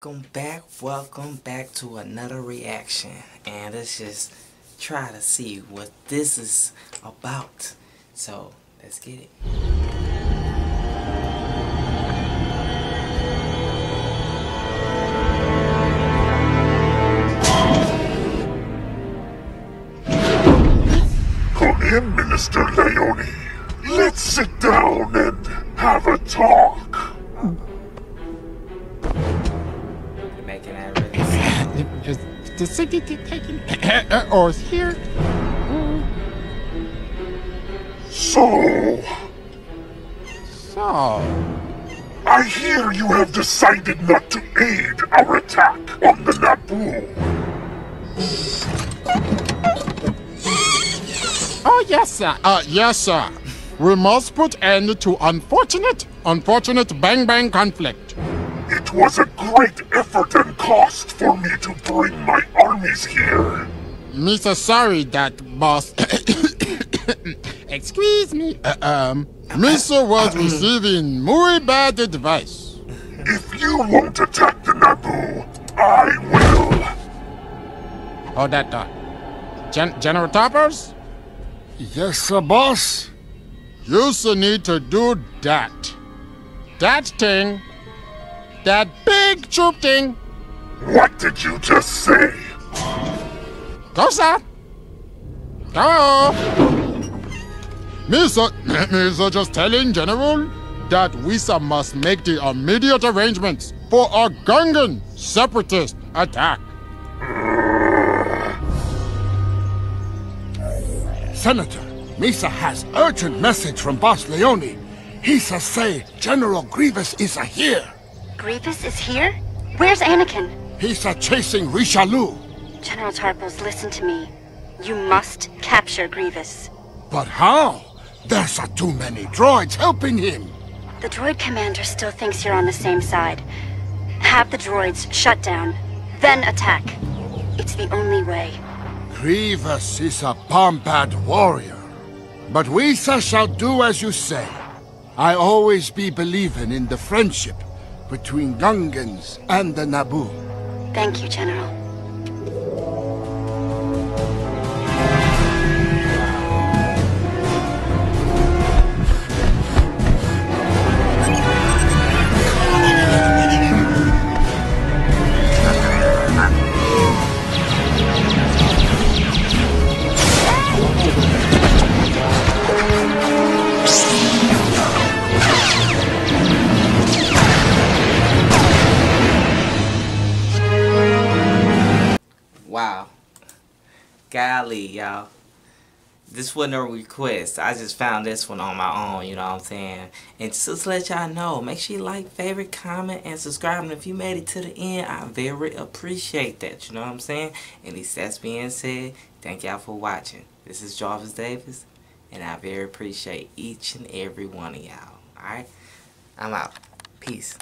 Welcome back, welcome back to another reaction and let's just try to see what this is about. So let's get it. Come in, Minister Lyonie. Let's sit down and have a talk. The city taking or is here? So, So, I hear you have decided not to aid our attack on the Naboo. oh yes, sir. Uh, yes, sir. We must put end to unfortunate, unfortunate bang bang conflict. It was a great effort and cost for me to bring my armies here. Mr. Sorry that boss. Excuse me. Uh, um, Mr. was receiving muy bad advice. If you won't attack the Naboo, I will. Hold that thought. Gen- General Tarpals, Yes, sir, boss. you still need to do that. That thing. That big troop thing. What did you just say? Go, sir. Go. Mr. Mr. just telling General that we sir must make the immediate arrangements for a Gungan separatist attack. Senator, Misa has urgent message from Boss Lyonie. He says say General Grievous is a here. Grievous is here? Where's Anakin? He's a chasing Rish Loo. General Tarpals, listen to me. You must capture Grievous. But how? There's a too many droids helping him. The droid commander still thinks you're on the same side. Have the droids shut down, then attack. It's the only way. Grievous is a bombad warrior. But we shall do as you say. I always be believing in the friendship between Gungans and the Naboo. Thank you, General. Wow. Golly, y'all. This wasn't a request. I just found this one on my own, you know what I'm saying? And just to let y'all know, make sure you like, favorite, comment, and subscribe. And if you made it to the end, I very appreciate that, you know what I'm saying? And at least that's being said, thank y'all for watching. This is Jarvis Davis, and I very appreciate each and every one of y'all. Alright? I'm out. Peace.